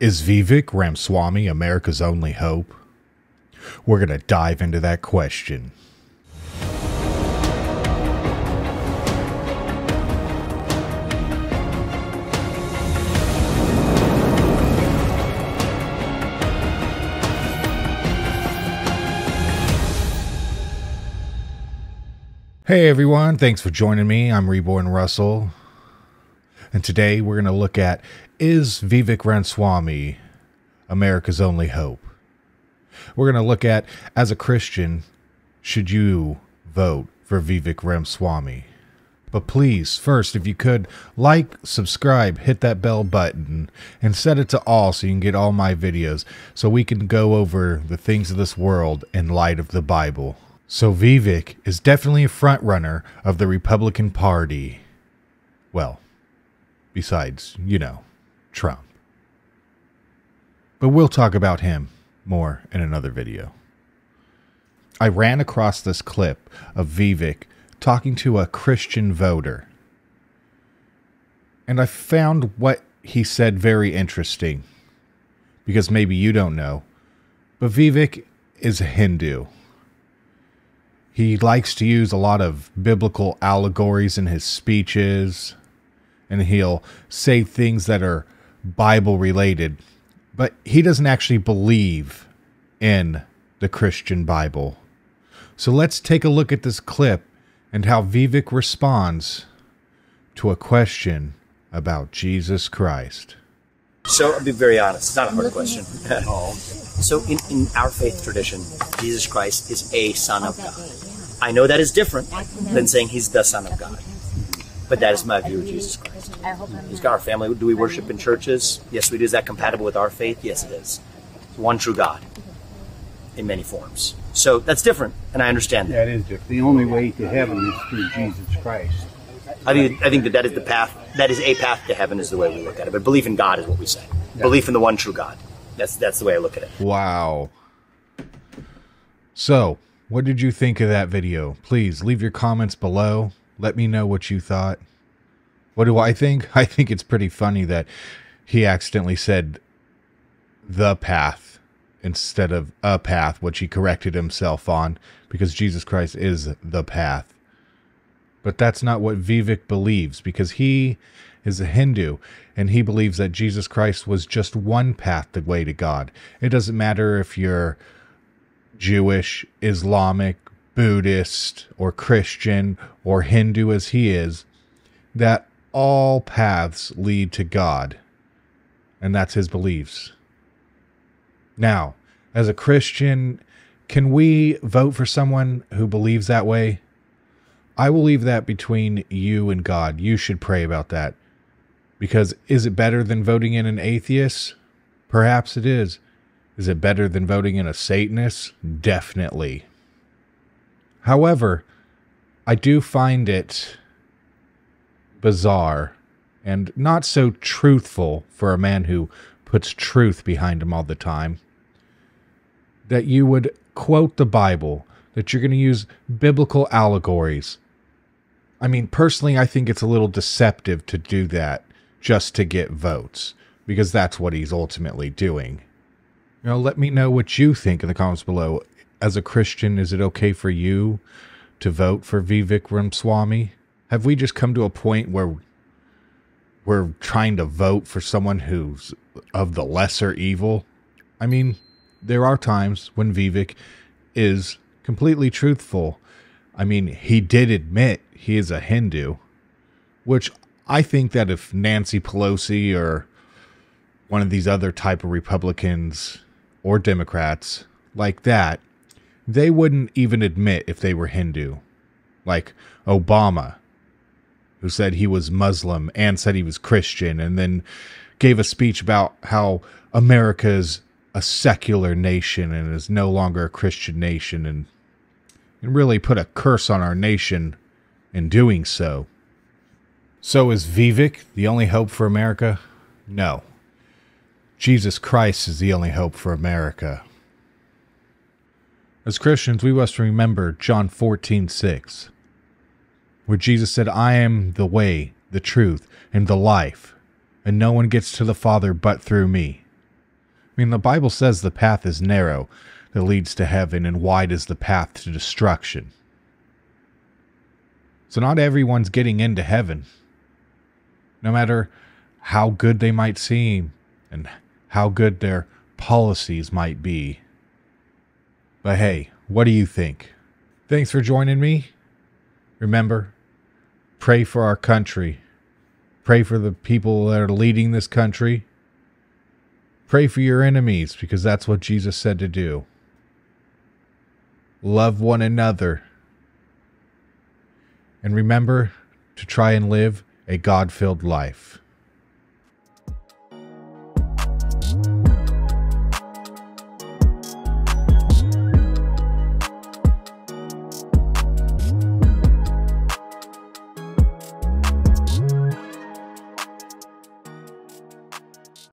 Is Vivek Ramaswamy America's only hope? We're going to dive into that question. Hey everyone, thanks for joining me. I'm Reborn Russell. And today we're going to look at Is Vivek Ramaswamy America's only hope? We're going to look at, as a Christian, should you vote for Vivek Ramaswamy? But please, first, if you could, like, subscribe, hit that bell button, and set it to all so you can get all my videos so we can go over the things of this world in light of the Bible. So Vivek is definitely a front runner of the Republican Party. Well, besides, you know, Trump. But we'll talk about him more in another video. I ran across this clip of Vivek talking to a Christian voter. And I found what he said very interesting. Because maybe you don't know, but Vivek is a Hindu. He likes to use a lot of biblical allegories in his speeches, and he'll say things that are Bible related, but he doesn't actually believe in the Christian Bible. So let's take a look at this clip and how Vivek responds to a question about Jesus Christ. So I'll be very honest, it's not a hard question at all. Oh. So in, in our faith tradition, Jesus Christ is a son of God. I know that is different than saying he's the Son of God. But that is my view of Jesus Christ. He's got our family. Do we worship in churches? Yes, we do. Is that compatible with our faith? Yes, it is. One true God in many forms. So that's different, and I understand that. That is different. The only way to heaven is through Jesus Christ. I think, I think that that is the path, that is a path to heaven, is the way we look at it. But belief in God is what we say. Belief in the one true God. That's, that's the way I look at it. Wow. So, what did you think of that video? Please leave your comments below. Let me know what you thought. What do I think? I think it's pretty funny that he accidentally said the path instead of a path, which he corrected himself on because Jesus Christ is the path. But that's not what Vivek believes because he is a Hindu and he believes that Jesus Christ was just one path the way to God. It doesn't matter if you're Jewish, Islamic, Buddhist, or Christian, or Hindu as he is, that all paths lead to God. And that's his beliefs. Now, as a Christian, can we vote for someone who believes that way? I will leave that between you and God. You should pray about that. Because is it better than voting in an atheist? Perhaps it is. Is it better than voting in a Satanist? Definitely. However, I do find it bizarre and not so truthful for a man who puts truth behind him all the time that you would quote the Bible, that you're going to use biblical allegories. I mean, personally, I think it's a little deceptive to do that just to get votes because that's what he's ultimately doing. You know, let me know what you think in the comments below. As a Christian, is it okay for you to vote for Vivek Ramaswamy? Have we just come to a point where we're trying to vote for someone who's of the lesser evil? I mean, there are times when Vivek is completely truthful. I mean, he did admit he is a Hindu, which I think that if Nancy Pelosi or one of these other type of Republicans or Democrats like that, they wouldn't even admit if they were Hindu. Like Obama, who said he was Muslim and said he was Christian, and then gave a speech about how America's a secular nation and is no longer a Christian nation, and, and really put a curse on our nation in doing so. So is Vivek the only hope for America? No. Jesus Christ is the only hope for America. As Christians, we must remember John 14, 6, where Jesus said, I am the way, the truth, and the life, and no one gets to the Father but through me. I mean, the Bible says the path is narrow that leads to heaven, and wide is the path to destruction. So, not everyone's getting into heaven. No matter how good they might seem and how good their policies might be. But hey, what do you think? Thanks for joining me. Remember, pray for our country. Pray for the people that are leading this country. Pray for your enemies because that's what Jesus said to do. Love one another. And remember to try and live a God filled life.